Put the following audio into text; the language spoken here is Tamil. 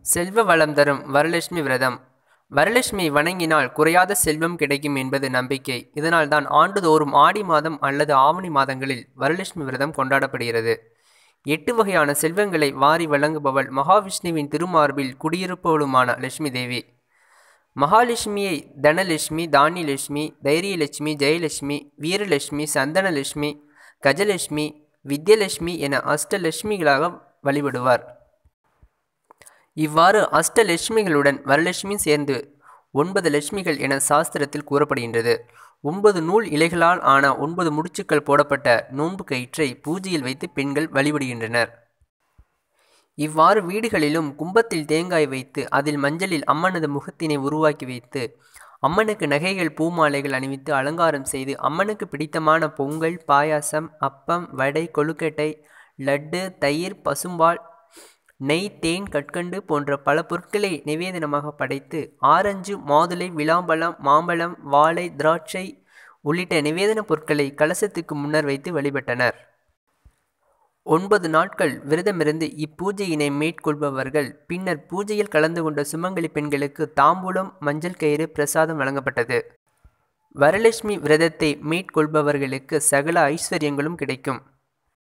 செல்வ வளம் தரும் வரலட்சுமி விரதம். வரலட்சுமி வணங்கினால் குறையாத செல்வம் கிடைக்கும் என்பது நம்பிக்கை. இதனால் தான் ஆண்டுதோறும் ஆடி மாதம் அல்லது ஆவணி மாதங்களில் வரலட்சுமி விரதம் கொண்டாடப்படுகிறது. எட்டு வகையான செல்வங்களை வாரி வழங்குபவள் மகாவிஷ்ணுவின் திருமார்பில் குடியிருப்பவளுமான லட்சுமி தேவி மகாலட்சுமியை தனலட்சுமி தானியலட்சுமி தைரியலட்சுமி ஜெயலட்சுமி வீரலட்சுமி சந்தனலட்சுமி கஜலட்சுமி வித்யலட்சுமி என அஷ்டலட்சுமிகளாக வழிபடுவார். இவ்வாறு அஷ்டலட்சுமிகளுடன் வரலட்சுமி சேர்ந்து ஒன்பது லட்சுமிகள் என சாஸ்திரத்தில் கூறப்படுகின்றது. ஒன்பது நூல் இலைகளால் ஆன ஒன்பது முடிச்சுக்கள் போடப்பட்ட நோன்பு கயிற்றை பூஜையில் வைத்து பெண்கள் வழிபடுகின்றனர். இவ்வாறு வீடுகளிலும் கும்பத்தில் தேங்காய் வைத்து அதில் மஞ்சளில் அம்மனது முகத்தினை உருவாக்கி வைத்து அம்மனுக்கு நகைகள் பூமாலைகள் அணிவித்து அலங்காரம் செய்து அம்மனுக்கு பிடித்தமான பொங்கல் பாயாசம் அப்பம் வடை கொழுக்கட்டை லட்டு தயிர் பசும்பால் நெய் தேன் கற்கண்டு போன்ற பல பொருட்களை நிவேதனமாக படைத்து ஆரஞ்சு மாதுளை விளாம்பழம் மாம்பழம் வாழை திராட்சை உள்ளிட்ட நிவேதன பொருட்களை கலசத்துக்கு முன்னர் வைத்து வழிபட்டனர். ஒன்பது நாட்கள் விரதமிருந்து இப்பூஜையினை மேற்கொள்பவர்கள் பின்னர் பூஜையில் கலந்து கொண்ட சுமங்கலி பெண்களுக்கு தாம்பூலம் மஞ்சள் கயிறு பிரசாதம் வழங்கப்பட்டது. வரலட்சுமி விரதத்தை மேற்கொள்பவர்களுக்கு சகல ஐஸ்வர்யங்களும் கிடைக்கும்.